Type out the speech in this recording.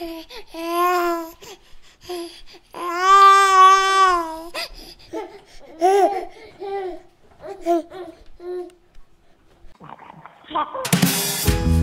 Ha ha ha!